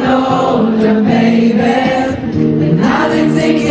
older, baby, and I've been thinking.